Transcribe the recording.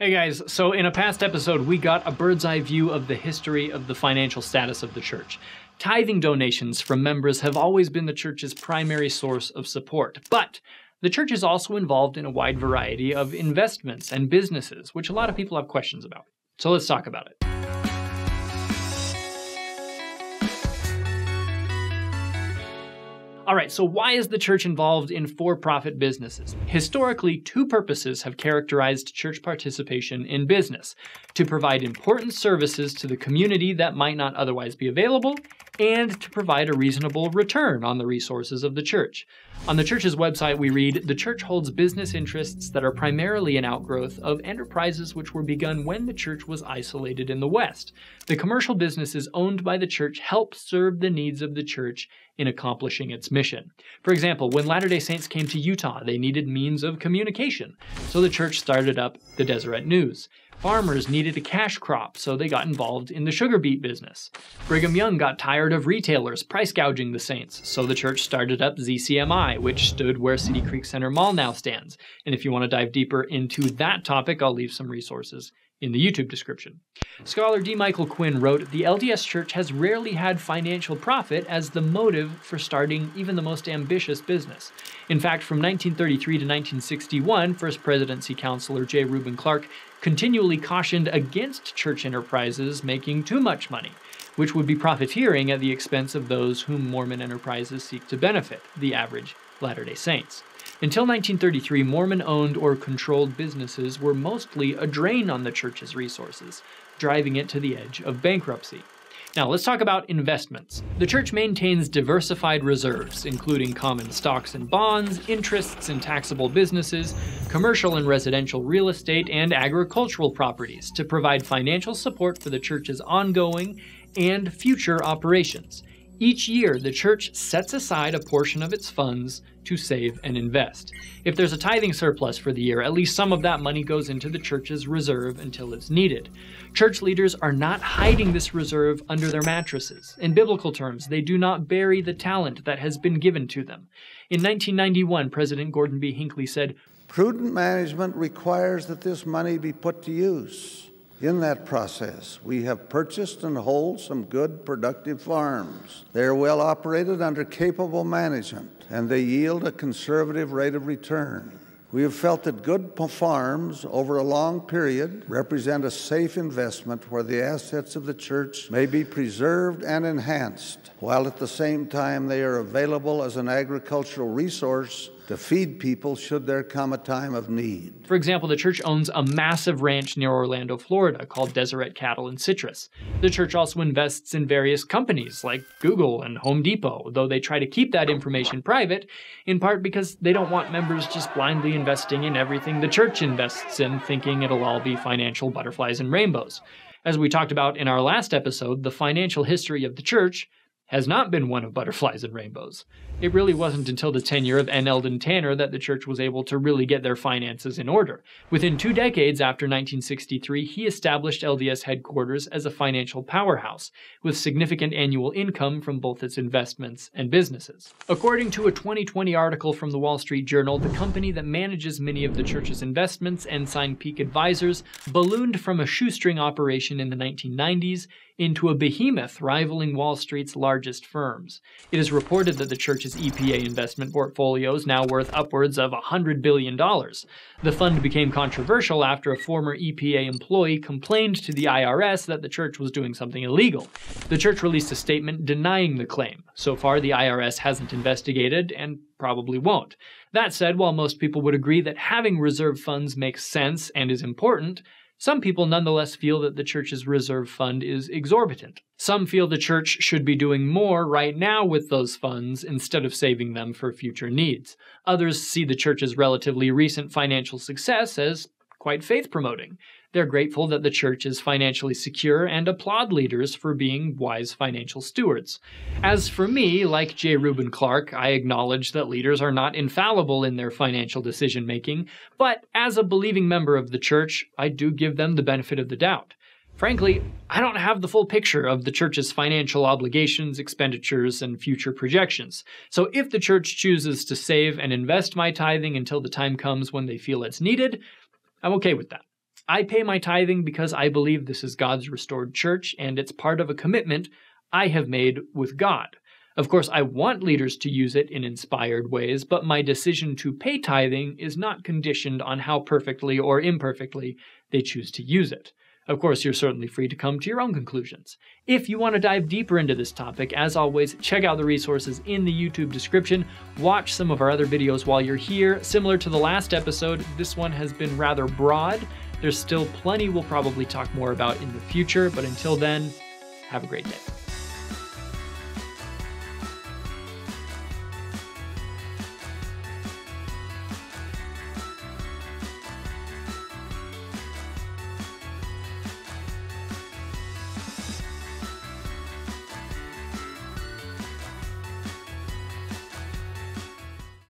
Hey guys, so in a past episode, we got a bird's eye view of the history of the financial status of the church. Tithing donations from members have always been the church's primary source of support, but the church is also involved in a wide variety of investments and businesses, which a lot of people have questions about. So let's talk about it. All right, so why is the church involved in for profit businesses? Historically, two purposes have characterized church participation in business to provide important services to the community that might not otherwise be available, and to provide a reasonable return on the resources of the church. On the church's website, we read The church holds business interests that are primarily an outgrowth of enterprises which were begun when the church was isolated in the West. The commercial businesses owned by the church help serve the needs of the church in accomplishing its mission. For example, when Latter day Saints came to Utah, they needed means of communication, so the church started up the Deseret News. Farmers needed a cash crop, so they got involved in the sugar beet business. Brigham Young got tired of retailers price gouging the Saints, so the church started up ZCMI, which stood where City Creek Center Mall now stands. And if you want to dive deeper into that topic, I'll leave some resources in the YouTube description. Scholar D. Michael Quinn wrote The LDS Church has rarely had financial profit as the motive for starting even the most ambitious business. In fact, from 1933 to 1961, First Presidency Counselor J. Reuben Clark continually cautioned against church enterprises making too much money, which would be profiteering at the expense of those whom Mormon enterprises seek to benefit, the average Latter day Saints. Until 1933, Mormon owned or controlled businesses were mostly a drain on the church's resources, driving it to the edge of bankruptcy. Now, let's talk about investments. The church maintains diversified reserves, including common stocks and bonds, interests in taxable businesses, commercial and residential real estate, and agricultural properties to provide financial support for the church's ongoing and future operations. Each year, the church sets aside a portion of its funds to save and invest. If there's a tithing surplus for the year, at least some of that money goes into the church's reserve until it's needed. Church leaders are not hiding this reserve under their mattresses. In biblical terms, they do not bury the talent that has been given to them. In 1991, President Gordon B. Hinckley said, Prudent management requires that this money be put to use. In that process, we have purchased and hold some good, productive farms. They are well operated under capable management, and they yield a conservative rate of return. We have felt that good farms over a long period represent a safe investment where the assets of the church may be preserved and enhanced, while at the same time they are available as an agricultural resource to feed people should there come a time of need. For example, the church owns a massive ranch near Orlando, Florida called Deseret Cattle and Citrus. The church also invests in various companies like Google and Home Depot, though they try to keep that information private, in part because they don't want members just blindly investing in everything the church invests in, thinking it'll all be financial butterflies and rainbows. As we talked about in our last episode, the financial history of the church has not been one of butterflies and rainbows. It really wasn't until the tenure of N. Eldon Tanner that the church was able to really get their finances in order. Within two decades after 1963, he established LDS headquarters as a financial powerhouse, with significant annual income from both its investments and businesses. According to a 2020 article from the Wall Street Journal, the company that manages many of the church's investments, Ensign Peak Advisors, ballooned from a shoestring operation in the 1990s into a behemoth rivaling Wall Street's largest firms. It is reported that the church's EPA investment portfolio is now worth upwards of $100 billion. The fund became controversial after a former EPA employee complained to the IRS that the church was doing something illegal. The church released a statement denying the claim. So far, the IRS hasn't investigated and probably won't. That said, while most people would agree that having reserve funds makes sense and is important, some people nonetheless feel that the church's reserve fund is exorbitant. Some feel the church should be doing more right now with those funds instead of saving them for future needs. Others see the church's relatively recent financial success as quite faith promoting. They're grateful that the church is financially secure and applaud leaders for being wise financial stewards. As for me, like J. Reuben Clark, I acknowledge that leaders are not infallible in their financial decision making, but as a believing member of the church, I do give them the benefit of the doubt. Frankly, I don't have the full picture of the church's financial obligations, expenditures, and future projections. So if the church chooses to save and invest my tithing until the time comes when they feel it's needed, I'm okay with that. I pay my tithing because I believe this is God's restored church and it's part of a commitment I have made with God. Of course, I want leaders to use it in inspired ways, but my decision to pay tithing is not conditioned on how perfectly or imperfectly they choose to use it. Of course, you're certainly free to come to your own conclusions. If you want to dive deeper into this topic, as always, check out the resources in the YouTube description. Watch some of our other videos while you're here. Similar to the last episode, this one has been rather broad. There's still plenty we'll probably talk more about in the future, but until then, have a great day.